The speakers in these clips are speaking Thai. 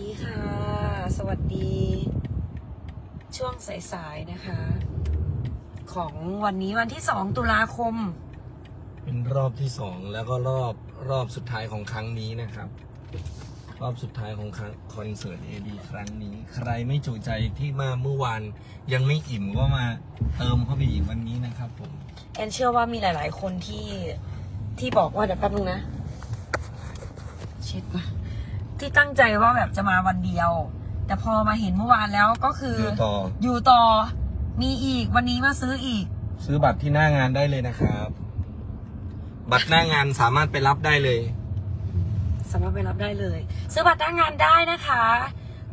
ดีค่ะ สวัสดี ช่วงสายๆนะคะ ของวันนี้วันที่2ตุลาคม เป็นรอบที่สองแล้วก็รอบรอบสุดท้ายของครั้งนี้นะครับ รอบสุดท้ายของครั้งคอนเสิร์ตเอดีครั้งนี้ ใครไม่จุใจที่มาเมื่อวานยังไม่อิ่มก็มาเติมเข้าไปอีกวันนี้นะครับผมแอนเชื่อว่ามีหลาย ๆ คนที่ที่บอกว่าเดี๋ยวแป๊บนึงนะ เช็ดมา ที่ตั้งใจว่าแบบจะมาวันเดียว แต่พอมาเห็นเมื่อวานแล้วก็คืออยู่ต่ออยู่ต่อมีอีกวันนี้มาซื้ออีก ซื้อบัตรที่หน้างานได้เลยนะครับ บัตรหน้างานสามารถไปรับได้เลย สามารถไปรับได้เลย ซื้อบัตรหน้างานได้นะคะ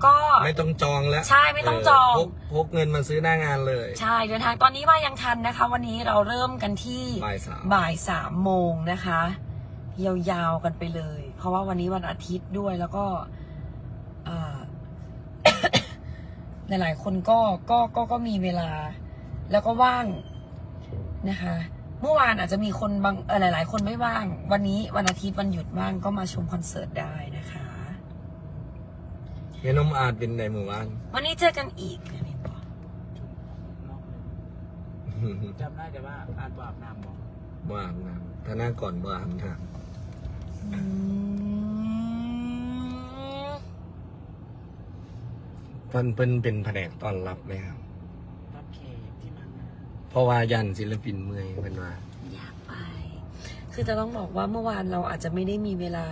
ก็ไม่ต้องจองแล้วใช่ไม่ต้องจองพกพกเงินมาซื้อหน้างานเลยใช่เดินทางตอนนี้มายังทันนะคะ วันนี้เราเริ่มกันที่บ่ายสามบ่ายสามโมงนะคะยาวๆกันไปเลย เพราะว่าวันนี้วันอาทิตย์ด้วยแล้วก็อ่าหลายๆคนก็ก็ก็ก็มีเวลา แล้วก็ว่างนะคะ เมื่อวานอาจจะมีคนบางเออหลาย ๆ คนไม่ว่าง วันนี้วันอาทิตย์วันหยุดว่างก็มาชมคอนเสิร์ตได้นะคะเฮ้ยน้องอาจเป็นในหมู่บ้าน วันนี้เจอกันอีกนะพี่ปอนอกเลยจำได้แต่ว่าอาจบอาบน้ำบอกบ้าอาบน้ำถ้าหน้าก่อนบ้าอาบน้อืมำ เพิ่นเพิ่นเป็นแผนกต้อนรับไหมครับ รับเคที่มันนะเพราะว่ายันศิลปินเมื่อยเป็นว่า อยากไป คือจะต้องบอกว่าเมื่อวานเราอาจจะไม่ได้มีเวลา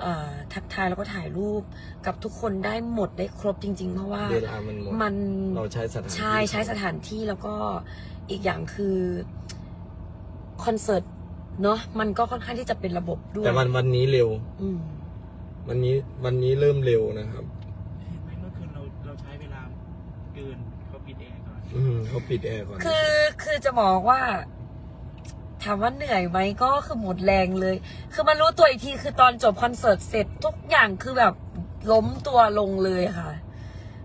เอ่อทักทายแล้วก็ถ่ายรูปกับทุกคนได้หมดได้ครบจริง ๆ เพราะว่าเวลามันหมดมัน เราใช้สถานที่ใช่ใช้สถานที่แล้วก็อีกอย่างคือ คอนเสิร์ต เนาะมันก็ค่อนข้างที่จะเป็นระบบด้วยแต่วันวันนี้เร็ว อืมวันนี้วันนี้เริ่มเร็วนะครับ เห็นไหมเมื่อคืนเราเราใช้เวลาเกินเขาปิดแอร์ก่อน อืมเขาปิดแอร์ก่อนคือคือจะบอกว่า ถามว่าเหนื่อยไหมก็คือหมดแรงเลย คือมารู้ตัวอีกทีคือตอนจบคอนเสิร์ตเสร็จทุกอย่างคือแบบล้มตัวลงเลยค่ะ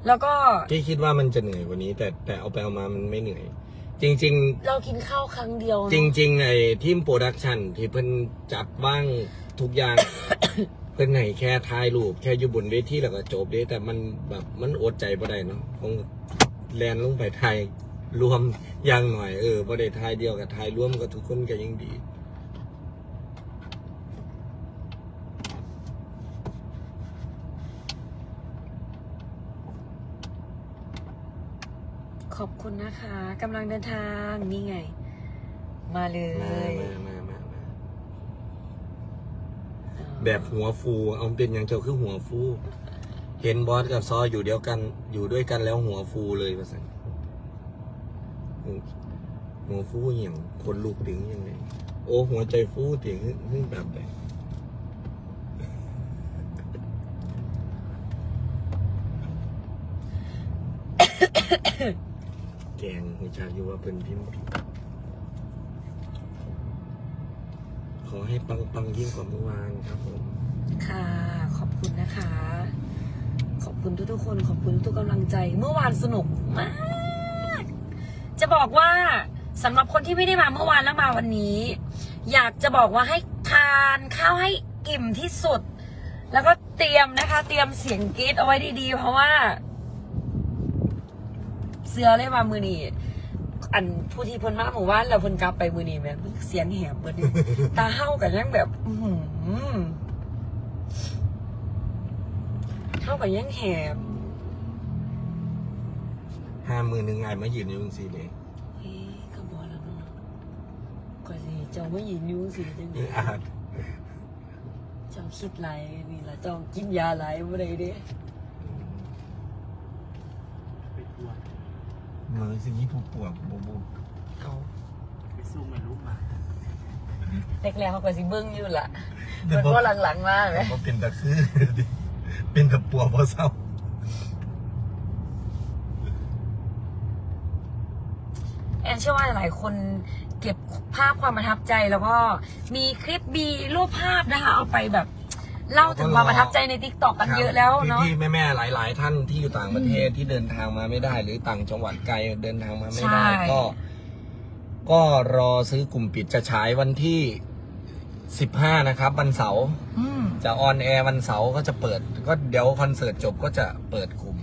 แล้วก็ ที่คิดว่ามันจะเหนื่อยกว่านี้ แต่แต่เอาไปเอามามันไม่เหนื่อย จริงเรากินข้าวครั้งเดียวๆจริงๆไอ้ทีม production ที่เพิ่นจัดว่างทุกอย่าง เพิ่นให้แค่ถ่ายรูปแค่อยู่บนเวทีแล้วก็จบเด้แต่มันแบบมันอดใจบ่ได้เนาะคงแลนลงไปถ่ายรวมอย่างหน่อยเออบ่ได้ถ่ายเดียวกับถ่ายรวมกับทุกคนก็ยังดี อบคุณนะคะกำลังเดินทางนี่ไง มาเลมายมามามามาแบบหัวฟูเอาเป็นอย่างเจ้าคือหัวฟู เห็นบอสกับซออยู่เดียวกันอยู่ด้วยกันแล้วหัวฟูเลยว่าสันหัวฟูอย่างคนลูกถึงยังไงโอ้หัวใจฟูถึงขึ้นแบบไหน งหัวใจอยู่ว่าเป็นพิมพ์ผิดขอให้ปังปังยิ่งกว่าเมื่อวานครับผม ค่ะ ขอบคุณนะคะ ขอบคุณทุกๆคน ขอบคุณทุกกำลังใจ เมื่อวานสนุกมาก จะบอกว่าสำหรับคนที่ไม่ได้มาเมื่อวานแล้วมาวันนี้ อยากจะบอกว่าให้ทานข้าวให้อิ่มที่สุด แล้วก็เตรียมนะคะ เตรียมเสียงกรี๊ดเอาไว้ดีๆ เพราะว่า เสือเลยมามือนี้อันผู้ที่เพ้นมาหมู่บ้านเราเพ้นกลับไปมือนี้แม่งเสียงแหบเบิดเลยตาเห่ากันยังแบบอือหือเท่ากับยังแหบห้ามือหนึ่งไงมายืนอยู่ตรงสี่เลยเฮ้ยก็บอกแล้วเนาะก่อนสิเจ้าไม่ยินอยูสิจังนี่ไดอาจเจ้าคิดไรนี่ละเจ้ากินยาไรบ่ได้เด้ มือสิ่งนี้ผูกปวกบูบูเขาไปสู้ไม่รู้มาแรกๆเขาก็สิเบิ้งอยู่ล่ะเพิ่นว่าหลังๆมาไหมบ่เป็นแตะคือเป็นแตะปวนเพราะเศร้าแอนเชื่อว่าหลายคนเก็บภาพความประทับใจแล้วก็มีคลิปมีรูปภาพนะคะเอาไปแบบ เล่าถึงความประทับใจในทิกตอกกันเยอะแล้วเนาะพี่ๆแม่ๆหลาย ๆ ท่านที่อยู่ต่างประเทศที่เดินทางมาไม่ได้ หรือต่างจังหวัดไกลเดินทางมาไม่ได้ ใช่ ก็ ก็รอซื้อกลุ่มปิดจะฉายวันที่สิบห้านะครับ วันเสาร์อืมจะ on air วันเสาร์ก็จะเปิด ก็เดี๋ยวคอนเสิร์ตจบก็จะเปิดกลุ่ม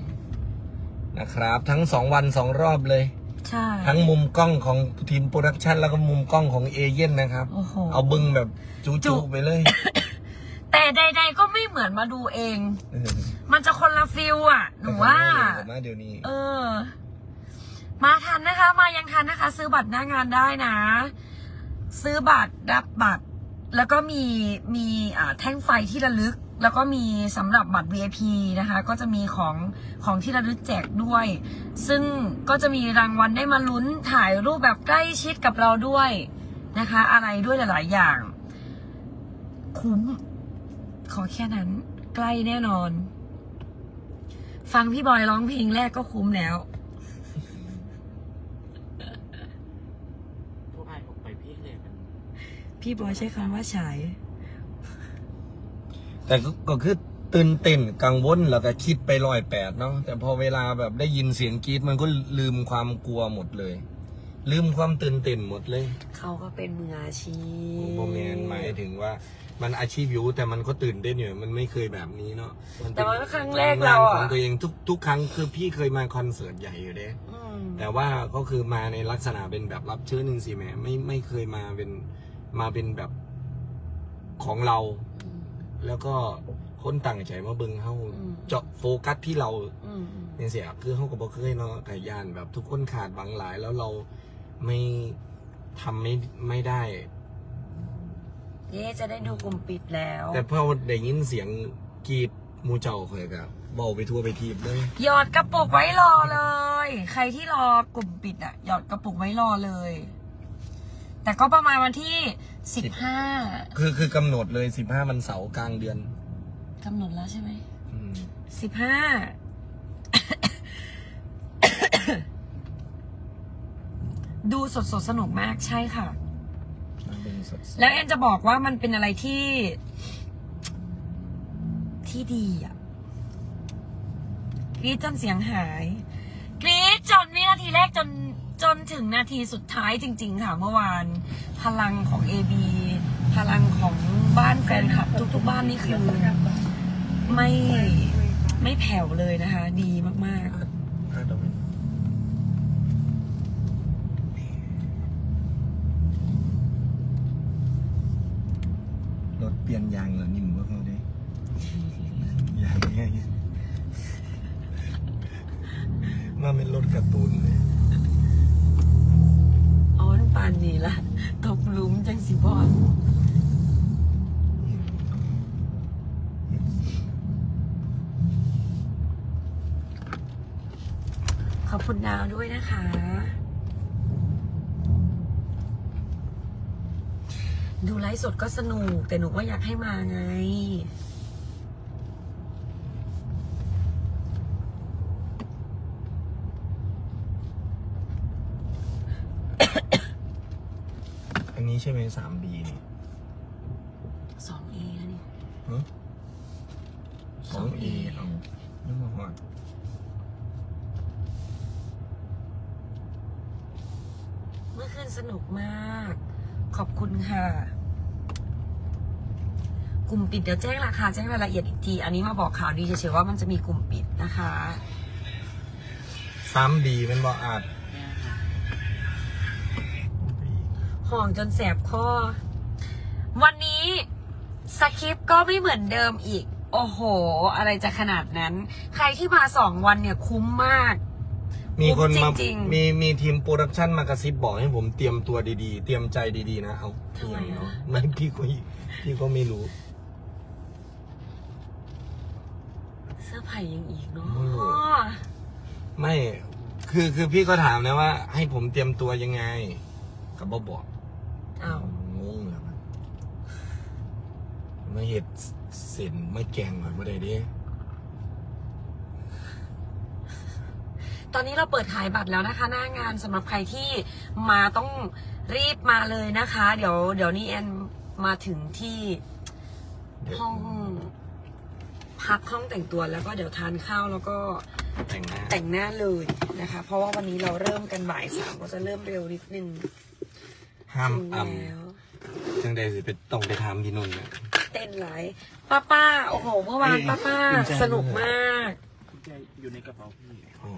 นะครับ ทั้งสองวันสองรอบเลย ใช่ทั้งมุมกล้องของทีม production แล้วก็มุมกล้องของเอเย่นนะครับ โอ้โห เอาบึงแบบจูจุๆไปเลย แต่ใด ๆ ก็ไม่เหมือนมาดูเอง เออมันจะคนละฟิลอะหนูว่า แต่มาเดี๋ยวนี้เออ มาทันนะคะ มายังทันนะคะ ซื้อบัตรหน้างานได้นะ ซื้อบัตรรับบัตร แล้วก็มีมีอ่าแท่งไฟที่ระลึก แล้วก็มีสำหรับบัตร VIP นะคะ ก็จะมีของของที่ระลึกแจกด้วย ซึ่งก็จะมีรางวัลได้มาลุ้นถ่ายรูปแบบใกล้ชิดกับเราด้วยนะคะ อะไรด้วยหลาย ๆ อย่าง คุ้ม ขอแค่นั้น ใกล้แน่นอน ฟังพี่บอยร้องเพลงแรกก็คุ้มแล้วพวกไอ้ออกไปพี่เลยมันพี่บอยใช้คำว่าฉาย แต่ก็ก็คือตื่นเต้นกังวลแล้วก็คิดไปลอยแปดเนาะแต่พอเวลาแบบได้ยินเสียงกรีดมันก็ลืมความกลัวหมดเลย ลืมความตื่นเต้นหมดเลย เขาก็เป็นมืออาชีพโมเมนหมายถึงว่า มันอาชีพอยู่แต่มันก็ตื่นเต้นอยู่มันไม่เคยแบบนี้เนาะมันเป็นแต่ว่าครั้งแรกเรางนอะ ของตัวเองทุกทุกครั้งคือพี่เคยมาคอนเสิร์ตใหญ่อยู่เด้ อืมแต่ว่าก็คือมาในลักษณะเป็นแบบรับเชิญหนึ่งสิแหม่ไม่ไม่เคยมาเป็นมาเป็นแบบของเรา แล้วก็คนต่างใจมาเบิ่งเฮาเจาะโฟกัสที่เราอืมอืมเนี่ยเสียคือเฮาก็บ่เคยเนาะไก่ยานแบบทุกคนขาดหวังหลายแล้วเราไม่ทำไม่ไม่ได้ เย้จะได้ดูกลุ่มปิดแล้ว แต่พอได้ยินเสียงกรีดหมูเจ้าข่อยก็เบาไปทั่วไปทีบเลย หยอดกระปุกไว้รอเลย ใครที่รอกลุ่มปิดอะ หยอดกระปุกไว้รอเลย แต่ก็ประมาณวันที่สิบห้าคือคือกำหนดเลยสิบห้ามันเสาร์กลางเดือนกำหนดแล้วใช่ไหมอืมสิบห้าดูสดสดๆสนุกมากใช่ค่ะ่สแล้วแอนจะบอกว่ามันเป็นอะไรที่ ที่ดีอะกรีดจนเสียงหาย กรีดจนวินาทีแรกจนจนถึงนาทีสุดท้ายจริง ๆ ค่ะเมื่อวาน พลังของ AB พลังของบ้านแฟนคลับ ทุก ๆ บ้านนี่คือ ไม่ไม่แผ่วเลยนะคะ ดีมากอะเดี๋ยวไปรถ เปลี่ยนยางเหรอนิ่มกว่าเขาได้ยางเนี่ยมาเป็นรถการ์ตูนเลยๆอ้อนปานนี่ละตกหลุมจังสิบอนขอบคุณดาวด้วยนะคะ ดูไลฟ์สดก็สนุก แต่หนูก็อยากให้มาไง อันนี้ใช่ไหมสามบีนี่ สองเอนี่ สองเอเอานี่มาหอด เมื่อคืนสนุกมาก ขอบคุณค่ะ กลุ่มปิดเดี๋ยวแจ้งราคาแจ้งรายละเอียดอีกที อันนี้มาบอกข่าวดีเฉยๆว่ามันจะมีกลุ่มปิดนะคะสามบีเป็นบ่อาจแม่ค่ะร้องจนแสบคอ วันนี้สคริปต์ก็ไม่เหมือนเดิมอีก โอ้โห อะไรจะขนาดนั้น ใครที่มาสองวันเนี่ยคุ้มมาก มีคนมา จริงๆ มีมีทีม production มากระซิบบอกให้ผมเตรียมตัวดีๆ เตรียมใจดีๆนะ เอาทำไมอะเนาะไม่พี่ก็พี่ก็ไม่รู้ เสื้อ ไผ่ยังอีกเนาะโอ้โหไม่คือคือพี่ก็ถามนะว่า ให้ผมเตรียมตัวยังไง กับบบอกอ้าวงงเหรอมันมาเห็ดเส้นไม่แกงหน่อยไม่ได้เดิตอนนี้เราเปิดขายบัตรแล้วนะคะ หน้างานสำหรับใครที่มาต้องรีบมาเลยนะคะ เดี๋ยว เดี๋ยวนี้แอนมาถึงที่ห้อง พักห้องแต่งตัวแล้วก็เดี๋ยวทานข้าวแล้วก็แต่งหน้าแต่งหน้าเลยนะคะ เพราะว่าวันนี้เราเริ่มกันบ่ายสามก็จะเริ่มเร็วนิดนึงห้ามถึงอ่แล้วำจังใดสิไปต้องไปทำพี่นุ่นเนี่ยเต้นหลายป้าป้าโอ้โหเมื่อวานป้าป้าภูมิใจสนุกมากจะอยู่ในกระเป๋าพี่อ๋อ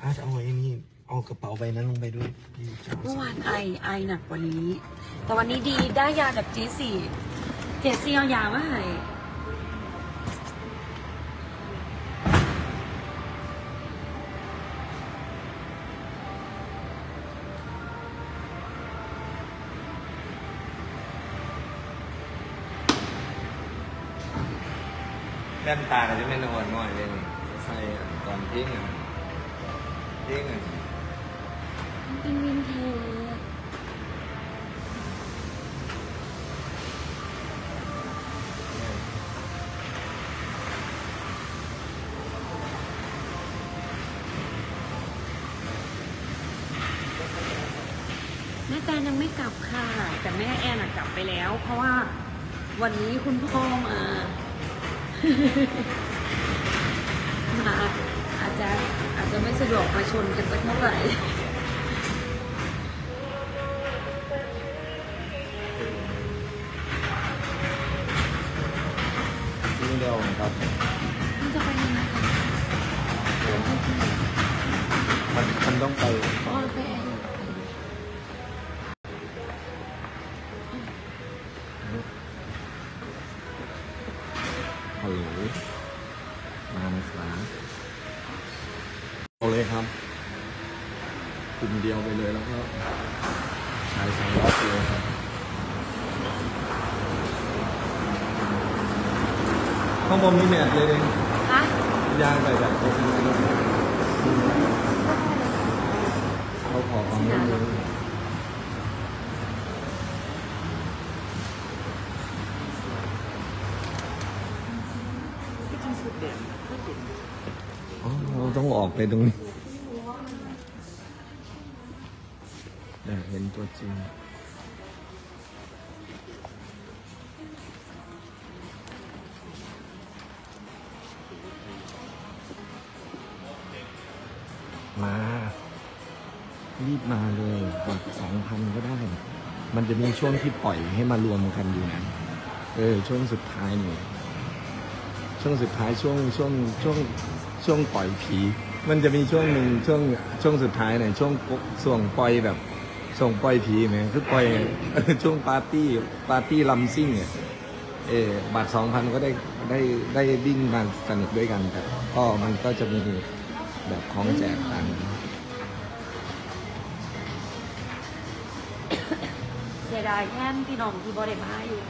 ถ้าจะเอาไอ้นี่เอากระเป๋าใบนั้นลงไปด้วยพี่จะเอาเมื่อวานไอไอหนักกว่านี้ แต่วันนี้ดีได้ยาจากเจสี่เจสี่เอายามาให้ นอนน้อยเลยใส่ตอนเที่ยงอะเที่ยงอะเป็นวินเทจแม่แตนยังไม่กลับค่ะ แต่แม่แอนอะกลับไปแล้ว เพราะว่าวันนี้คุณพ่อมาอาจจะอาจจะไม่ สะดวกมาชนกันสักเท่าไหร่ มีแมทเลยเลยฮะย่างไปแบบโต๊ะนี้เขาขอความร่วมมือที่จริงสุดเด่นก็เด่นอ๋อเราต้องออกไปตรงนี้อยากเห็นตัวจริง มาเลยบัตรสองพันก็ได้ มันจะมีช่วงที่ปล่อยให้มารวมกันอยู่นะ เออ ช่วงสุดท้ายนี่ช่วงสุดท้ายช่วงช่วงช่วงช่วงปล่อยผี มันจะมีช่วงหนึ่งช่วงช่วงสุดท้ายเนี่ยช่วงส่วงปล่อยแบบส่งปล่อยผีไหมคือปล่อยช่วงปาร์ตี้ปาร์ตี้ลัมซิ่งเนี่ยเออบัตรสองพันก็ได้ได้ได้ดิ้นมาสนุกด้วยกันแต่ก็มันก็จะมีแบบของแจกต่างายแค่นพี่น้องที่บริมาอยู่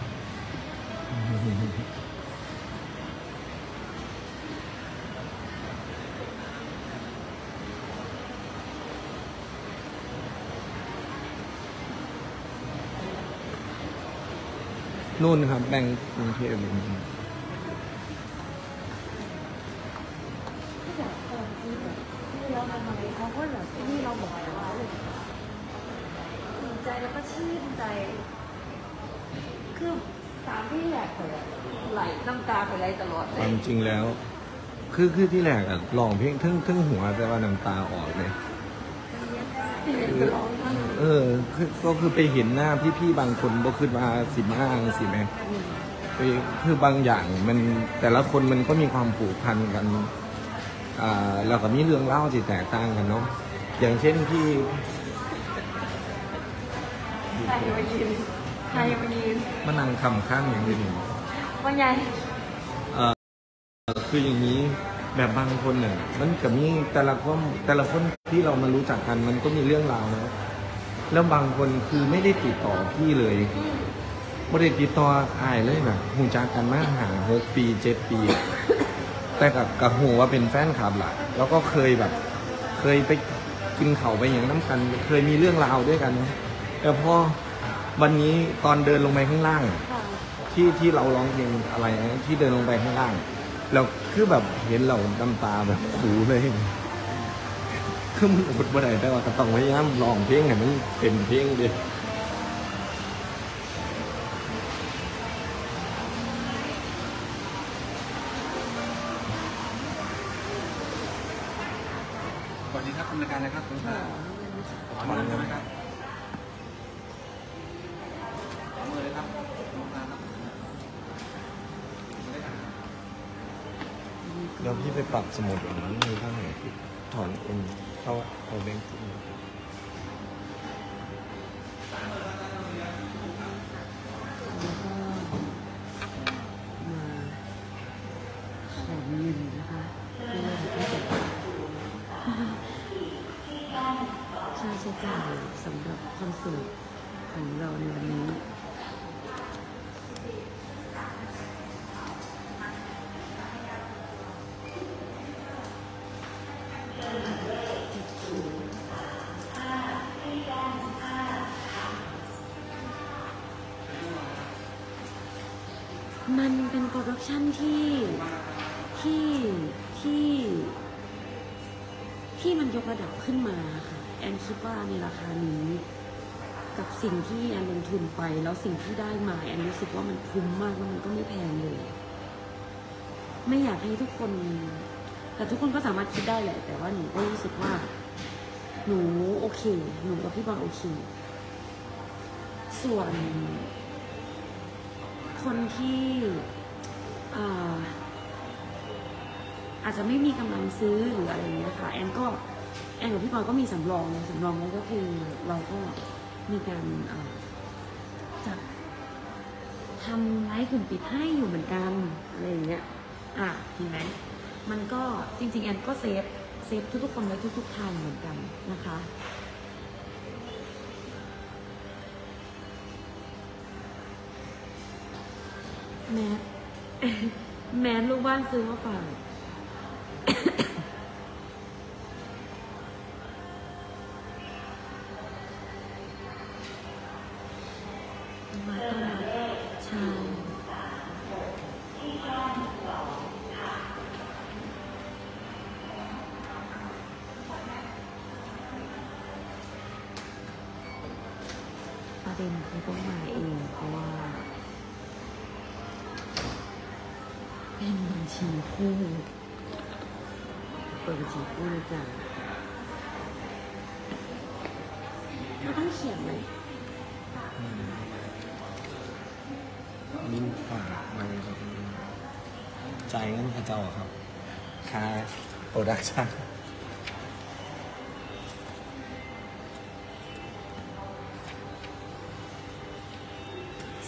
นู่นครับแบงก์กรุงเทพเลย ที่แบบตอนที่แบบที่เราทำอะไรเขาก็แบบที่เราบอกแล้วว่าเลยดีใจแล้วก็ ชื่นใจ คือสามที่แหลกไปอะไหลน้ำตาไปไหลตลอดเลควายมจริงแล้ว คือคือที่แรกอะลองเพลงทึ่งทึ่งหัวแต่ว่าน้ำตาออกเลยจะร้องไห้เออคือก็คือไปเห็นหน้าพี่ๆบางคนบ่ขึ้นมาสิบห้าสิแม่ไปคือบางอย่างมันแต่ละคนมันก็มีความผูกพันกัน อ่าแล้วก็มีเรื่องเล่าที่แตกต่างกันเนาะอย่างเช่นที่ ใครมายืนใครมายืนมานั่งคำข้างอย่างนี้ว่าไงคืออย่างนี้แบบบางคนเนี่ยมันก็มีแต่ละคนแต่ละคนที่เรามารู้จักกันมันก็มีเรื่องราวนะแล้วบางคนคือไม่ได้ติดต่อพี่เลยไม่ได้ติดต่ออายเลยนะหูจักกันมาหาหกปีเจ็ดปี แต่กับกับหูว่าเป็นแฟนคลับหละแล้วก็เคยแบบ เคยไปกินเขาวไปอย่างน้ำกัน เคยมีเรื่องราวด้วยกันนะ แต่พอวันนี้ตอนเดินลงไปข้างล่าง ค่ะที่ที่เราร้องเพลงอะไรนะที่เดินลงไปข้างล่างแล้วคือแบบเห็นเราน้ำตาแบบขูเลยคือมันอดบ่ได้แต่ว่าก็ต้องพยายามร้องเพลงให้มันเป็นเพลงเดียวสวัสดีครับคุณรายการนะครับคุณค่ะขออนุญาตนะครับ เดี๋ยวพี่ไปปรับสมุดอันนั้นมีเท่าไหร่ถอนเอ็นเข้าเอาแบงค์ แล้วสิ่งที่ได้มาแอนรู้สึกว่ามันคุ้มมากแล้วมันก็ไม่แพงเลย ไม่อยากให้ทุกคน แต่ทุกคนก็สามารถคิดได้แหละ แต่ว่าหนูก็รู้สึกว่า หนูโอเค หนูกับพี่บอลโอเค ส่วน คนที่อาอาจจะไม่มีกำลังซื้อหรืออะไรอย่างเงี้ยค่ะแอนก็แอนกับพี่บอยก็มีสำรองสำรองนั้นก็คือเราก็มีการ ทำไลฟ์กลุ่มปิดให้อยู่เหมือนกันอะไรอย่างเงี้ยอะเห็นไหมมันก็จริงๆแอนก็ save save ทุกๆคนไว้ทุกๆทางเหมือนกันนะคะแมสแมสลูกบ้านซื้อมาฝากายเงินพระเจ้าครับค่า production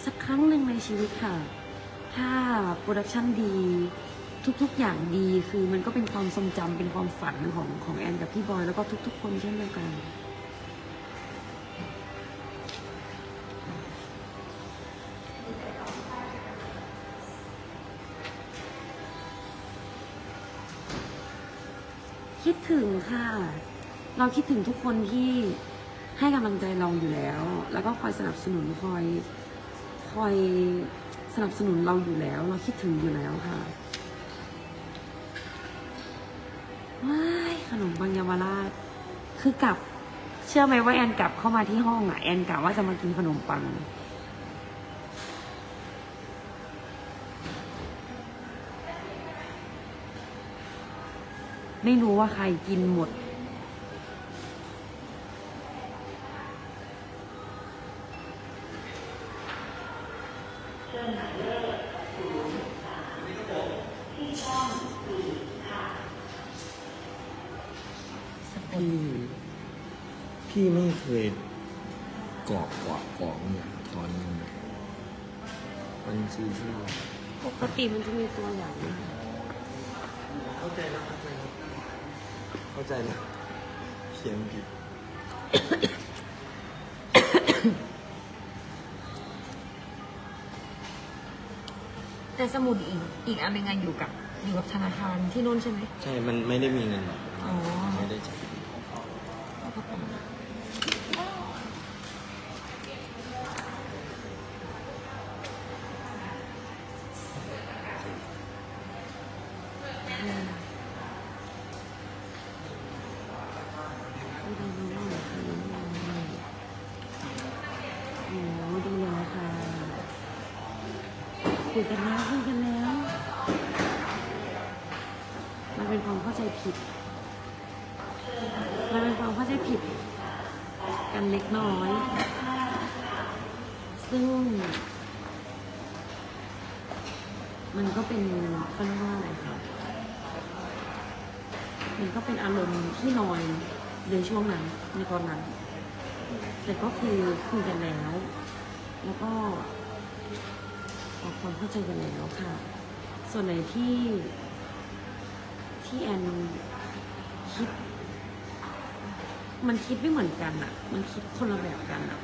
สักครั้งหนึ่งในชีวิตค่ะ ถ้า production ดี ทุกๆอย่างดีคือมันก็เป็นความทรงจำเป็นความฝันของของแอนกับพี่บอย แล้วก็ทุกๆ คนเช่นเดียวกัน ค่ะเราคิดถึงทุกคนที่ให้กำลังใจเราอยู่แล้ว แล้วก็คอยสนับสนุนคอยคอยสนับสนุนเราอยู่แล้ว เราคิดถึงอยู่แล้วค่ะว้ายขนมปังเยาวราชคือกลับ เชื่อไหมว่าแอนกลับเข้ามาที่ห้องอะแอนกะว่าจะมากินขนมปัง ไม่รู้ว่าใครกินหมด พี่พี่ไม่เคยกรอกกรอกกรอกเนี่ยถอนเงินบัญชีชื่อปกติมันจะมีตัวอย่างนะ เข้าใจแล้ว เข้าใจแล้วเขียนผิด แต่สมุดอีกอีกอันเป็นไงอยู่กับอยู่กับธนาคารที่นู่นใช่ไหม ใช่ มันไม่ได้มีเงินหรอก อ๋อาใจกันแล้วค่ะ ส่วนไหนที่ที่แอนคิด มันคิดไม่เหมือนกันอะมันคิดคนละแบบกันอะ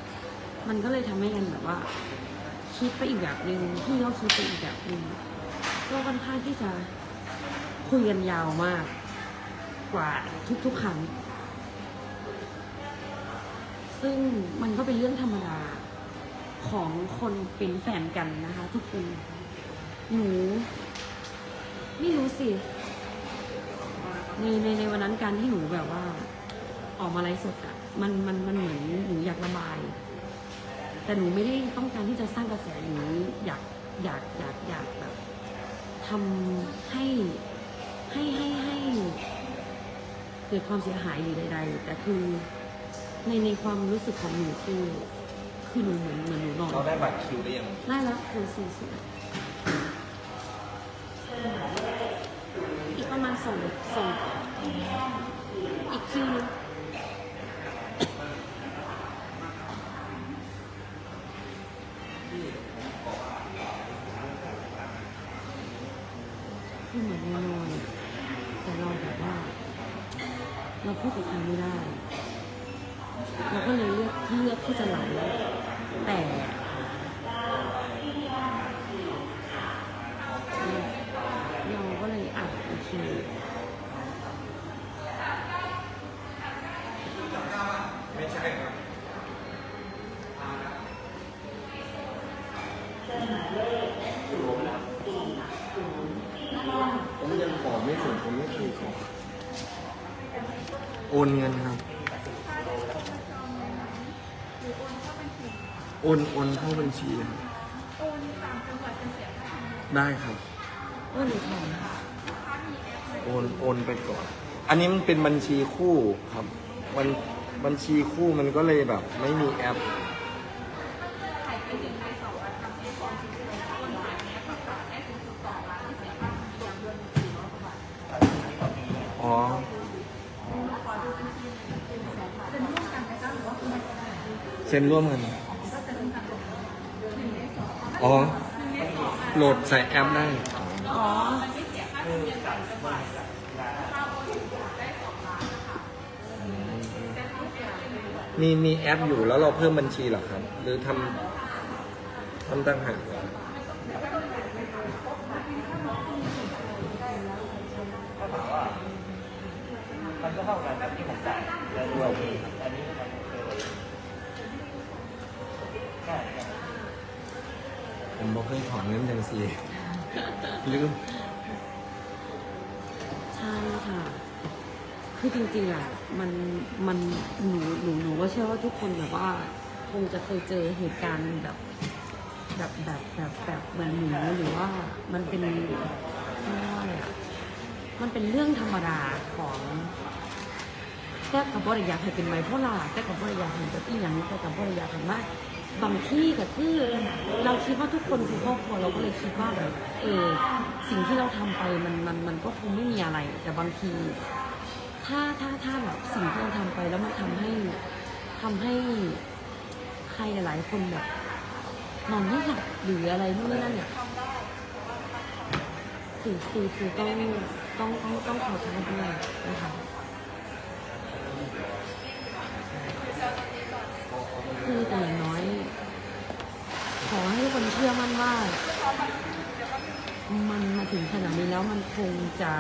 มันก็เลยทำให้แอนแบบว่า คิดไปอีกแบบหนึ่งพี่ก็คิดไปอีกแบบหนึ่งก็ค่อนข้างที่จะคุยกันยาวมาก กว่าทุกๆครั้งซึ่งมันก็เป็นเรื่องธรรมดาของคนเป็นแฟนกันนะคะ ทุกคน หนูไม่รู้สิ ในในในวันนั้นการที่หนูแบบว่า ออกมาไลฟ์สดอะมันมันมันเหมือนหนูอยากระบาย แต่หนูไม่ได้ต้องการที่จะสร้างกระแสหนูอยากอยากอยากอยากแบบทำให้ให้ให้ให้เกิดความเสียหายหรือใดๆแต่คือในในความรู้สึกของหนูคือคือหนูเหมือนเหมือนหนูนอนเราได้บัตรคิวได้ยังได้แล้วคือสี่สิบอีกประมาณ ส่งส่งอีกคิวนึงคือเหมือนเรานอนแต่เราแบบว่า เราพูดกับใครไม่ได้ เราก็เลยเลือกเลือกที่จะไหลแต่ เราก็เลยอะโอเค ไม่ใช่ครับ ผมยังขอไม่ถึงผมไม่เคยขอ โอนเงินครับ โอนโอนเข้าบัญชีครับได้ครับก็หนูถอนโอนโอนไปก่อน อันนี้มันเป็นบัญชีคู่ครับ มันบัญชีคู่มันก็เลยแบบไม่มีแอป ซ็นร่วมกัน อ๋อ โหลดใส่แอปได้ อ๋อ มีมีแอปอยู่แล้วเราเพิ่มบัญชีเหรอครับ หรือทำทำตั้งหากเหรอมันก็เท่ากันกับที่ผมจ่ายแล้วด้วย บอกเคยถอนเงินจังสีลืมใช่ค่ะ คือจริงๆอะมันมันหนูหนูหนูก็เชื่อว่าทุกคนแบบว่าคงจะเคยเจอเหตุการณ์แบบแบบแบบแบบแบบเหมือนหนูหรือว่ามันเป็นเรียกว่าอะไรอะมันเป็นเรื่องธรรมดาของแต่กับบริยากให้เป็นไบโพล่าแต่กับบริยากให้แบบอีหยังแต่กับบริยากให้ว่า บางที่ก็คือเราคิดว่าทุกคนคือครอบครัวเราก็เลยคิดว่าแบบเออสิ่งที่เราทำไปมันมันมันก็คงไม่มีอะไร แต่บางที ถ้าถ้าถ้าแบบสิ่งที่เราทำไปแล้วมันทำให้ทำให้ใครหลายๆคนแบบนอนไม่หลับหรืออะไรนู่นนี่นั่นเนี่ยคือคือคือต้องต้องต้องต้องขอโทษด้วยนะคะคือแต่อย่างน้อย ขอให้ทุกคนเชื่อมั่น ว่า มันมาถึงขนาดนี้แล้วมันคงจะ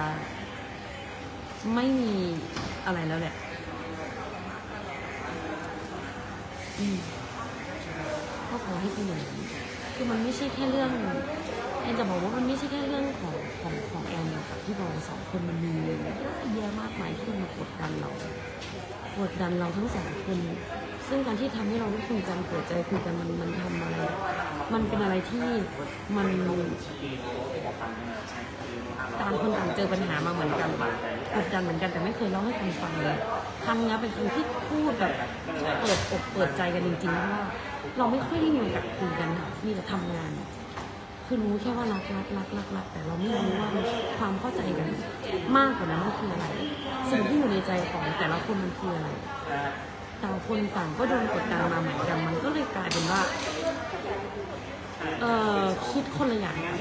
ไม่มีอะไรแล้วแหละอืมก็ขอให้เป็นอย่างนั้คือมันไม่ใช่แค่เรื่องแอนจะบอกว่ามันไม่ใช่แค่เรื่องของของของแอนกับพี่บอยสองคนมันมีเยอะแยะมากมายที่มันมากดดันเรากดดันเราทั้งสองคน ซึ่งการที่ทำให้เราได้คุยกันเปิดใจคุยกันมันมันทำอะไร มันเป็นอะไรที่มันต่างคนต่างเจอปัญหามาเหมือนกันปะกดดันเหมือนกันแต่ไม่เคยเล่าให้กันฟังเลยครั้งนี้เป็นครั้งที่พูดแบบเปิดอกเปิดใจกันจริงๆเพราะว่า เราไม่ค่อยได้มีโอกาสคุยกันค่ะมีแต่ทำงาน คือรู้แค่ว่ารักรักรักรักรักแต่เราไม่รู้ว่าความเข้าใจกัน มากกว่านั้นมันคืออะไรสิ่งที่อยู่ในใจของแต่ละคนมันคืออะไร ต่างคนต่างก็โดนกดดันมาเหมือนกันมันก็เลยกลายเป็นว่า เออคิดคนละอย่างกัน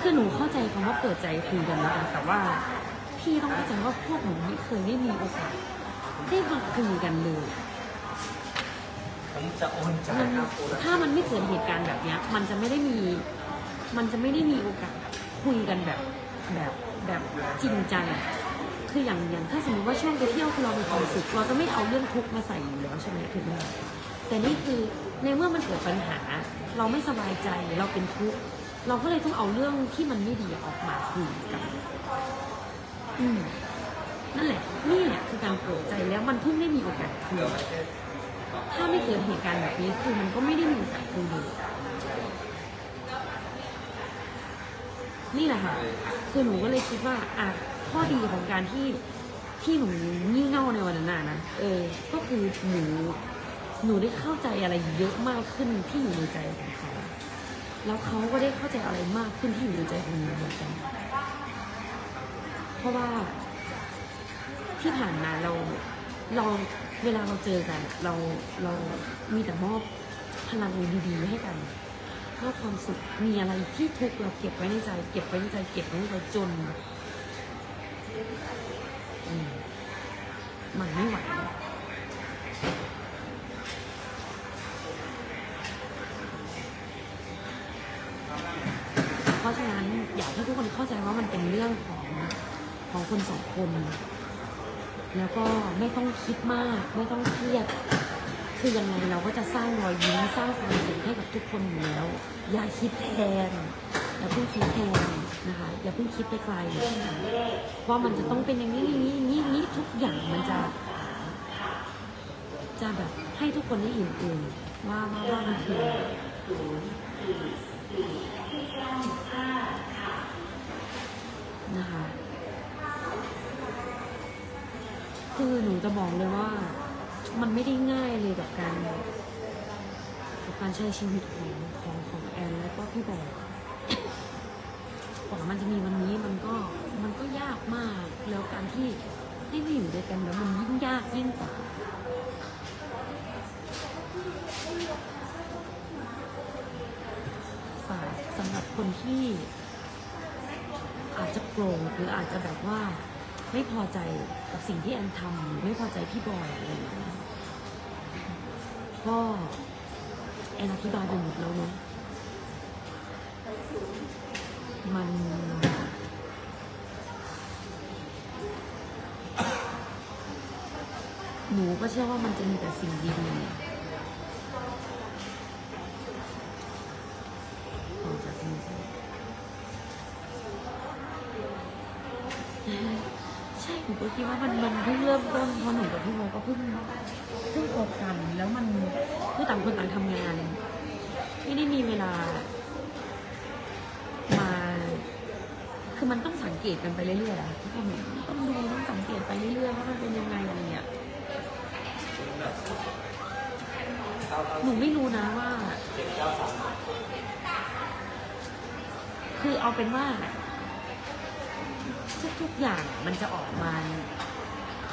คือหนูเข้าใจคำว่าเปิดใจคุยกันนะคะแต่ว่าพี่ต้องเข้าใจว่าพวกหนูไม่เคยได้มีโอกาสได้มาคุยกันเลยผมจะโอนจ่ายมันครับถ้ามันไม่เกิดเหตุการณ์แบบเนี้ยมันจะไม่ได้มี มันจะไม่ได้มีโอกาสคุยกันแบบแบบแบบจริงจัง คืออย่างอย่างถ้าสมมติว่าช่วงไปเที่ยวคือเรามีความสุขเราจะไม่เอาเรื่องทุกข์มาใส่อยู่แล้วใช่ไหมถูกไหมแต่นี่คือในเมื่อมันเกิดปัญหา เราไม่สบายใจเราเป็นทุกข์เราก็เลยต้องเอาเรื่องที่มันไม่ดีออกมาคุยกันอืมนั่นแหละนี่แหละคือการเปิดใจแล้วมันเพิ่งได้มีโอกาสคุยถ้าไม่เกิดเหตุการณ์แบบนี้คือมันก็ไม่ได้มีโอกาสคุยเลยนี่แหละค่ะคือหนูก็เลยคิดว่าอะ ข้อดีของการที่ที่หนูงี่เง่าในวันนั้นน่ะนะเออ ก็คือหนูหนูได้เข้าใจอะไรเยอะมากขึ้นที่อยู่ในใจของเขาแล้วเขาก็ได้เข้าใจอะไรมากขึ้นที่อยู่ในใจของหนูเหมือนกันเพราะว่าที่ผ่านมาเราเราเวลาเราเจอกันอะเราเรามีแต่มอบพลังดีๆให้กันมอบความสุขมีอะไรที่ทุกข์เราเก็บไว้ในใจ เก็บไว้ในใจเก็บไว้ในใจจนอื มันไม่ไหวเพราะฉะนั้นอยากให้ทุกคนเข้าใจว่ามันเป็นเรื่องของของคนสองคน แล้วก็ไม่ต้องคิดมาก ไม่ต้องเครียด คือยังไงเราก็จะสร้างรอยยิ้มสร้างความสุขให้กับทุกคนอยู่แล้ว อย่าคิดแทน อย่าเพิ่งคิดแทนนะคะอย่าเพิ่งคิดไปไกลว่ามันจะต้องเป็นอย่างนี้อย่างนี้อย่างนี้อย่างนี้ทุกอย่างมันจะ จะแบบให้ทุกคนได้อิ่มเอมว่าว่าว่ามันคือนะคะคือหนูจะบอกเลยว่า มันไม่ได้ง่ายเลยกับการกับการใช้ชีวิตของของของแอนแล้วก็พี่บอกก ว่ามันจะมีวันนี้มันก็มันก็ยากมาก แล้วการที่ให้มาอยู่ด้วยกันแล้วมันยิ่งยากยิ่งกว่าฝากสำหรับคนที่อาจจะโกรธหรืออาจจะแบบว่าไม่พอใจกับสิ่งที่แอนทำไม่พอใจพี่บอยอะไรอย่างเงี้ยก็แอนอธิบายไปหมดแล้วเนาะ มัน หนูก็เชื่อว่ามันจะมีแต่สิ่งดีๆออกจากนี้ใช่หนูก็คิดว่ามันมันเพิ่งเริ่มต้นเพราะหนูกับพี่โมก็เพิ่งเพิ่งคบกัน แล้วมันคือต่างคนต่างทำงาน ไม่ได้มีเวลา คือมันต้องสัง เกตกันไปเรื่อยๆอะต้องดูต้องสังเกตไปเรื่อยๆว่ามันเป็นยังไงอะไรเงี้ยหนูไม่รู้นะว่า คือเอาเป็นว่า ทุกๆอย่างมันจะออกมา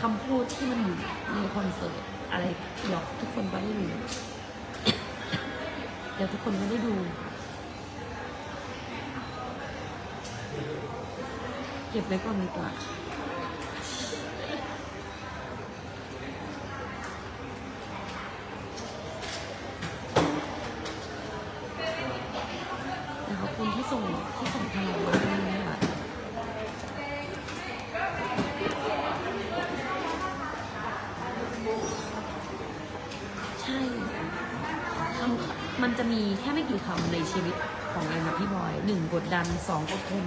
คำพูดที่มันอยู่ในคอนเสิร์ตอะไรเดี๋ยวทุกคนก็ได้รู้เดี๋ยวทุกคนก็ได้ดู เก็บไว้ก่อนดีกว่าแต่ขอบคุณที่ส่งที่ส่งพลังมาให้นะคะใช่คำมันจะมีแค่ไม่กี่คำในชีวิตของแอนกับพี่บอยหนึ่งกดดันสองอดทน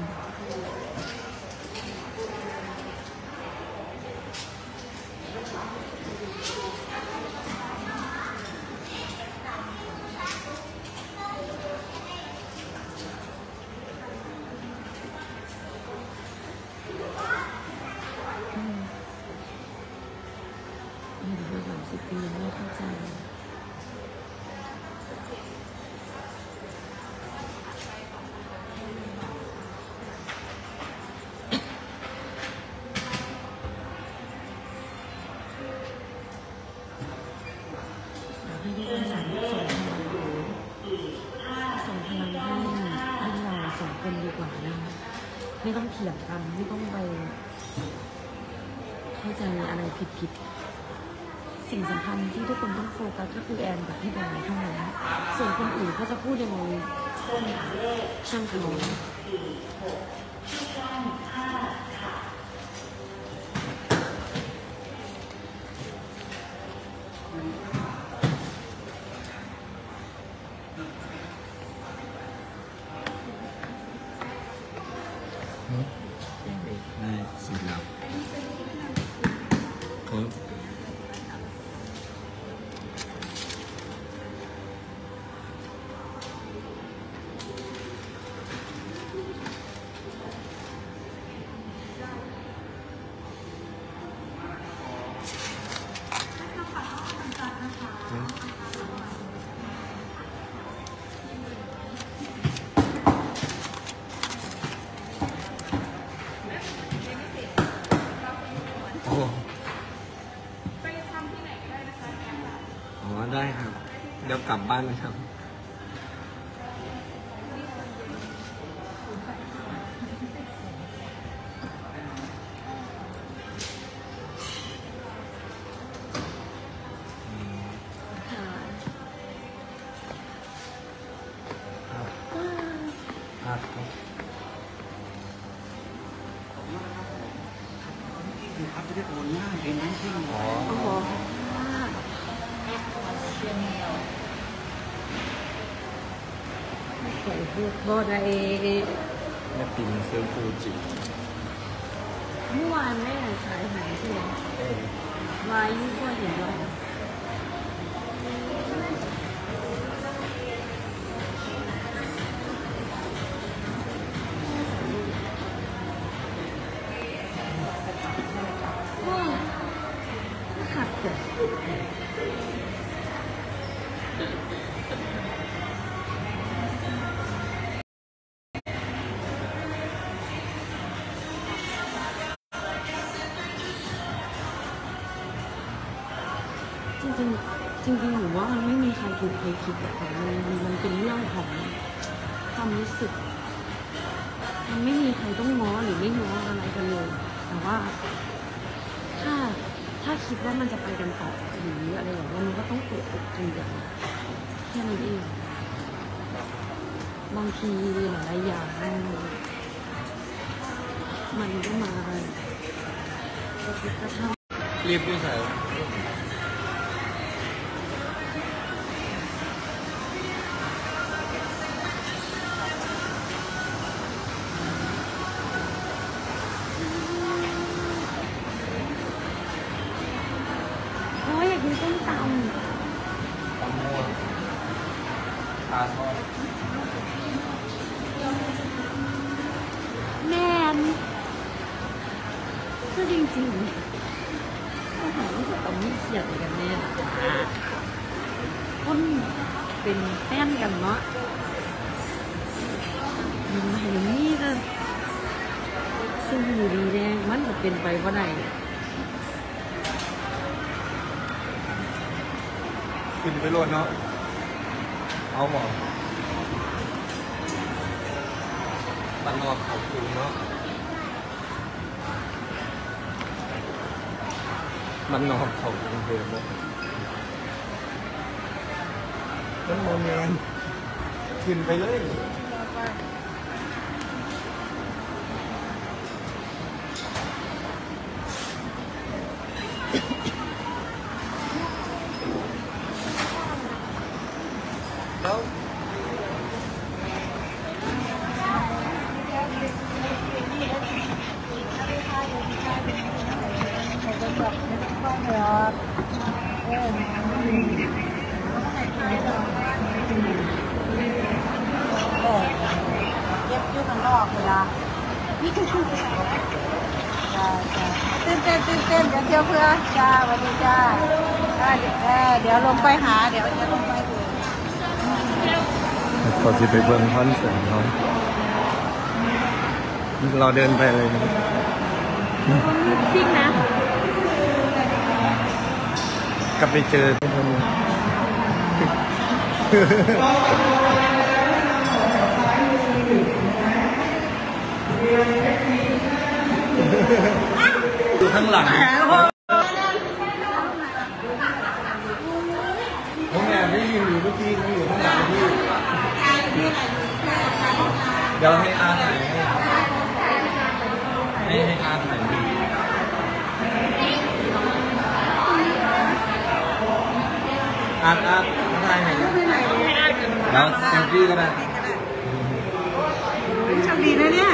เดี๋ บ่ได้แม่ติมซื้อฟูจิเมื่อวานแม่ขายหายใช่ไหมเออวายุก็เห็นว่า ม่วงปลาทอดแม่นคือจริงๆอาหารที่จะต้องมีเขียดกันแน่คนเป็นแฟนกันเนาะมันเห็นนี่ก็ซึ่งอยู่ดีแดงมันก็เป็นไปว่าได้ ขึ้นไปโลดเนาะ เอาหมอปันนอนเขาคุงเนาะ มันนอนเขาคุงเดิมเนาะมันโมเมนขึ้นไปเลย ฟือจ้าวันนี้จ้าได้เดี๋ยวลงไปหา เดี๋ยวจะลงไปดูขอสิไปเบิ้งคอนเสิร์ตเขาเราเดินไปเลยนะจริงนะกลับไปเจอที่ทำดูข้างหลัง ดี๋ยวให้อาถ่ายให้ให้ให้อาถ่ายอาอาถ่ายให้แล้วเซลฟี่ก็ได้โชคดีนะเนี่ย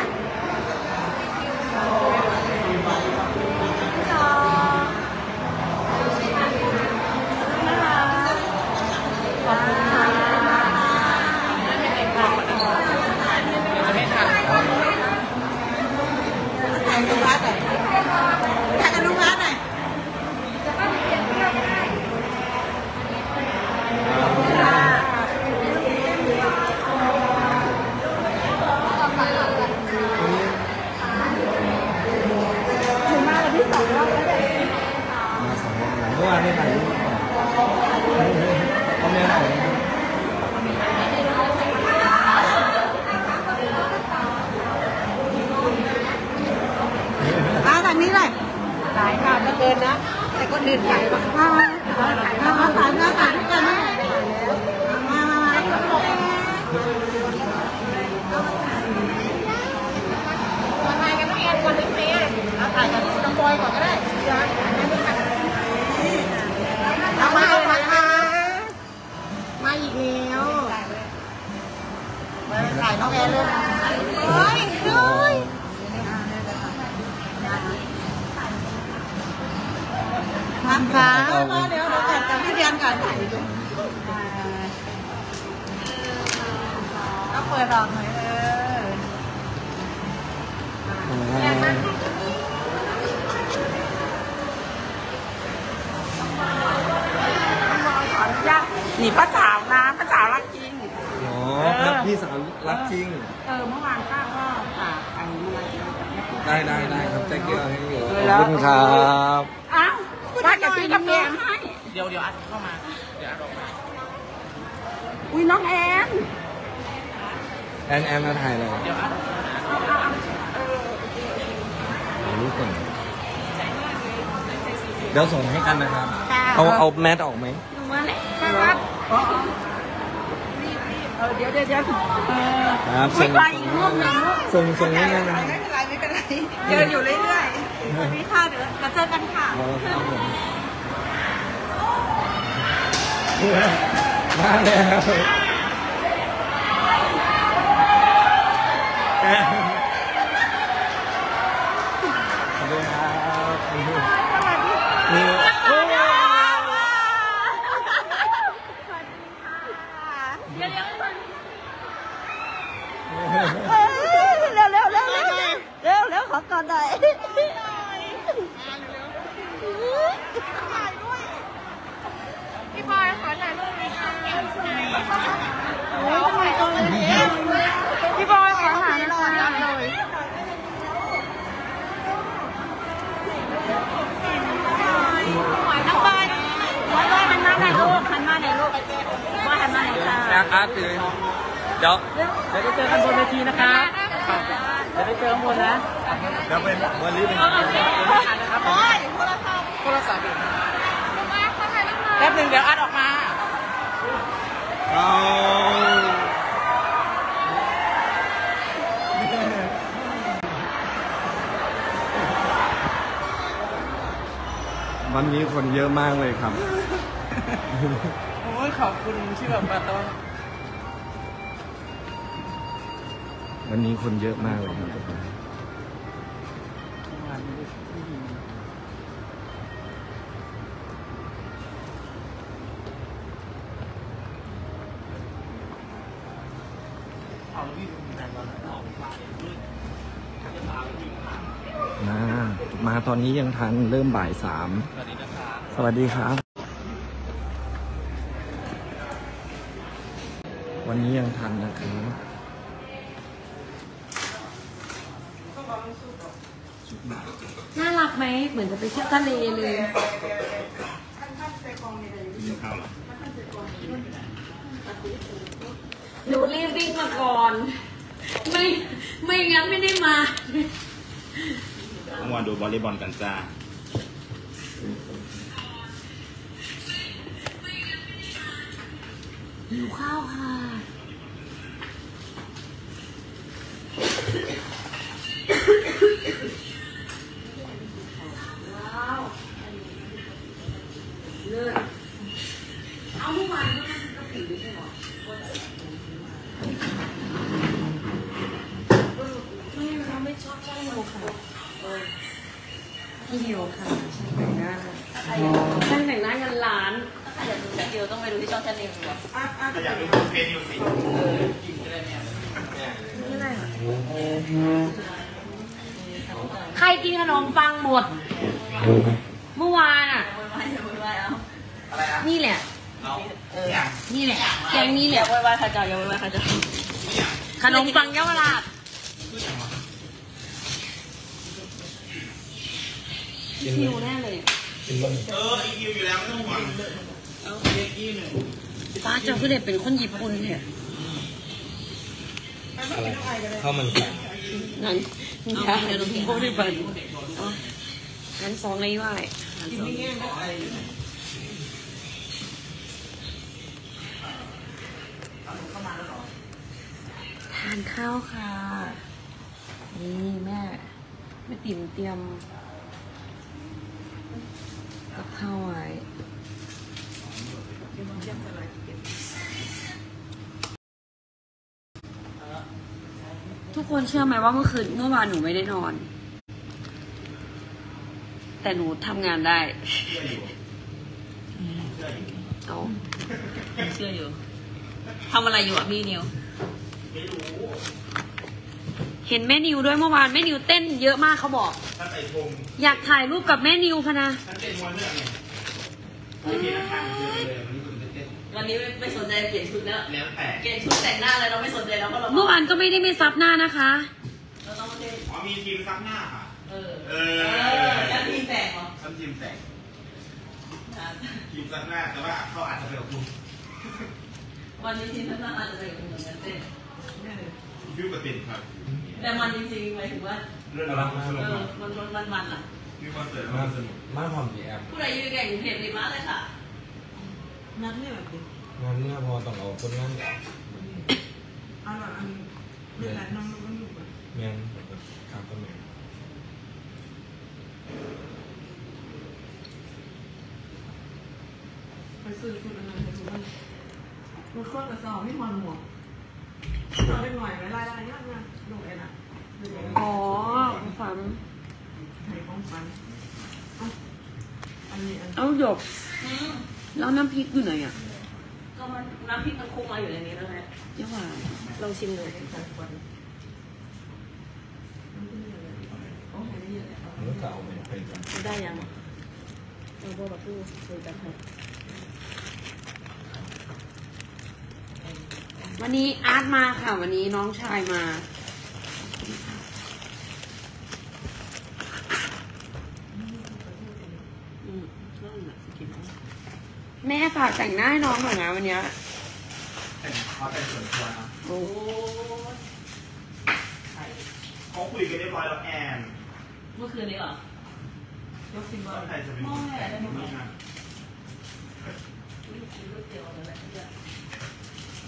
แอนแอนแอนมาถ่ายเลยเดี๋ยวอัดถ่ายรูปก่อนเดี๋ยวส่งให้กันนะครับ เอาเอาแมสออกไหมมาเลยครับเออเดี๋ยวเดี๋ยวเดี๋ยวเออครับไม่ส่งไปอีกรูปหนึ่งลูกส่งส่งให้กันนะไม่เป็นไรไม่เป็นไรเดินอยู่เรื่อยๆวันนี้ค่ะเดี๋ยวเราเจอกันค่ะอ๋อครับผมมาแล้ว ขอบคุณครับนี่ เร็วเร็วเร็วเร็วเร็วเร็วขอก่อนหน่อยพี่บอยขอถ่ายรูปหน่อยค่ะพี่บอยขอถ่ายหน่อยน้องบอยบอยบอยหันมาหน่อยลูกหันมาหน่อยลูกบอยหันมาห น่อยค่ะแอร์อาร์ตเลยเดี๋ยวเดี๋ยวไปเจอกันบนเวทีนะครับเดี๋ยวไปเจอข้างบนนะเดี๋ยวเป็นวันนี้เป็นโอ้ยโทรศัพท์โทรศัพท์แป๊บหนึ่งเดี๋ยวอัดออกมาเอาวันนี้คนเยอะมากเลยครับโอ้ ยขอบคุณที่แบบมาต้อนวันนี้คนเยอะมากเลยครับมา มาตอนนี้ยังทันเริ่มบ่ายสาม สวัสดีครับ นนี้ยังทันนะครับน่ารักไหมเหมือนจะไปเที่ยวทะเลเลยหนูรีบวิ่งมาก่อน ไม่ไม่งั้นไม่ได้มาเมื่อวานดูวอลเลย์บอลกันจ้าหิวข้าวค่ะ ไม่เราไม่ชอบช่างโมค่ะพี่หิวค่ะช่างแต่งหน้าช่างแต่งหน้ายันล้านถ้าอยากดูแชทเดียวต้องไปดูที่ช่องแชทเดียวดีกว่าอยากดูเพจนิวสิใครกินขนมปังหมด เมื่อวานอะไม่อย่าวุ่นวายเอาอะไรอะนี่แหละเอาเนี่ยนี่แหละแกงนี้แหอย่าละวุ่นวายค่ะจอยอย่าวุ่นวายค่ะจอยขนมปังเยาวราชฟิวแน่เลยเอออีคิวอยู่แล้วไม่ต้องห่วงเอาเด็กยี่หนึ่งป้าเจ้าคือเด็กเป็นคนญี่ปุ่นเนี่ยอะไรข้าวมันไก่นั่นอย่าเดี๋ยวต้องกินโคตรเป็นงั้นสองเลยว่าานข้าวค่ะ นี่แม่แม่ติ๋มเตรียมกับข้าวไว้ทุกคนเชื่อไหมว่าเมื่อคืนเมื่อวานหนูไม่ได้นอน แต่หนูทำงานได้เอาเชื่ออยู่ทำอะไรอยู่อะพี่นิว เห็นแม่นิวด้วยเมื่อวานแม่นิวเต้นเยอะมากเขาบอก ถ้าใส่ธงอยากถ่ายรูปกับแม่นิวพะนะท่านเป็นมวยเรื่องเนี่ยไม่มีนักข่าวเยอะเลยวันนี้คุณจะเต้นวันนี้ไม่ไม่สนใจเปลี่ยนชุดแล้ว แล้วแต่เปลี่ยนชุดแต่งหน้าอะไรเราไม่สนใจแล้วเพราะเราเมื่อวานก็ไม่ได้ไม่ซับหน้านะคะ เราต้องมาเต้นอ๋อมีทีมซักหน้าค่ะ เออเอเอออแล้วทีมแต่งเหรอฉันทีมแต่งทีมซักหน้าแต่ว่าเขาอาจจะไปกับคุณวันนี้ทีมทั้งหน้าอาจจะไปเหมือนกันเต้น ฟิวกระตินครับแต่มันจริงๆหมายถึงว่าเรื่องราวสนุกเออมากมันมันมันมันอะมีคอนเสิร์ตมามาสสนุนุกกมากความดีแอมผู้ใดยืนแก่งเพจดีมากเลยค่ะนัดเนี่ยแบบนี้งานเนี้ยพอต้องเอาคนงานเอาล่ะอันนี้เรื่องนั้นน้องมันอยู่แบบแมนครับก็แมนไปซื้อชุดอันนั้นไปดูมันมันโคตรกระสอบไม่มันหมวก เราได้หน่อยไหมลายอะไรเนี่ยนะลงเอ็นอะดูเอ็นอ๋อฝันไทยของฟันเอ้าอันนี้อันเอาหยกแล้วน้ำพริกอยู่ไหนอะก็มันน้ำพริกมันคุกมาอยู่ในนี้แล้วไงเยาหวานลองชิมดูใส่ฟันโอ้ยนี่เยอะเลยแล้วก็เอาไปไปกันได้ยังเราบอกกับผู้คุยกันเถอะ วันนี้อาร์ตมาค่ะ วันนี้น้องชายมาอืมนั่นแหละสกินแม่ฝากแต่งหน้าให้น้องหน่อยนะวันเนี้ยแต่เขาเป็นส่วนตัวนะโอ้โอ้เขาคุยกันเรียบร้อยแล้วแอน เมื่อคืนนี้เหรอ ยกซิมบอว่าลใครจะเป็นคนแต่งนี่น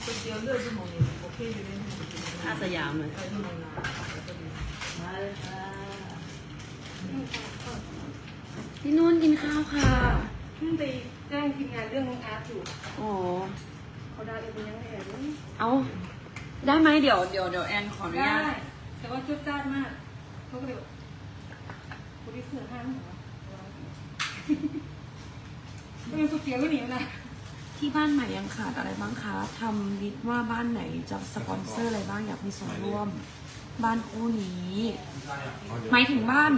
ะคนเดียวเลือดชั่วโมงนี้โอเคอยู่ในหัวจริงท่าสยามเลยไปที่โรงงานแล้วก็ดีมาเลยค่ะพี่นุ่นกินข้าวค่ะเพิ่งไปแจ้งทีมงานเรื่องน้องอาร์ตอยู่อ๋อเขาได้เองเป็นยังไงเอ่ยเอาได้ไหมเดี๋ยวเดี๋ยวเดี๋ยวแอนขออนุได้ญาตแต่ว่าจุดจ้านมากเขาก็เลยบอกคุณพี่เสือห้ามเหรอไม่เป็นก๋วยเตี๋ยวก็หนีนะ ที่บ้านใหม่ยังขาดอะไรบ้างคะทำลิสต์ว่าบ้านไหนจะสปอนเซอร์อะไรบ้างอยากมีส่วนร่วม บ้านคู่นี้ หมายถึงบ้าน